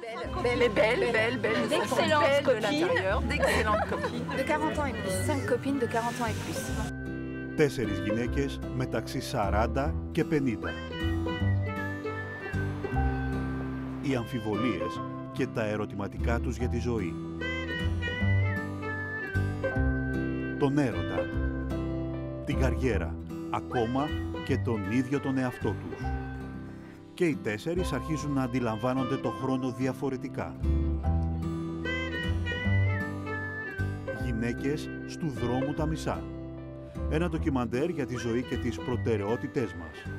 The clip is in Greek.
Belle, belle, belle, belle. D'excellentes copines. D'excellentes copines. De 40 ans et plus. 5 copines de 40 ans et plus. Τέσσερις γυναίκες μεταξύ 40 και 50. Οι αμφιβολίες και τα ερωτηματικά τους για τη ζωή. Τον έρωτα, την καριέρα, ακόμα και τον ίδιο τον εαυτό τους. Και οι τέσσερις αρχίζουν να αντιλαμβάνονται το χρόνο διαφορετικά. Γυναίκες στου δρόμου τα μισά. Ένα ντοκιμαντέρ για τη ζωή και τις προτεραιότητές μας.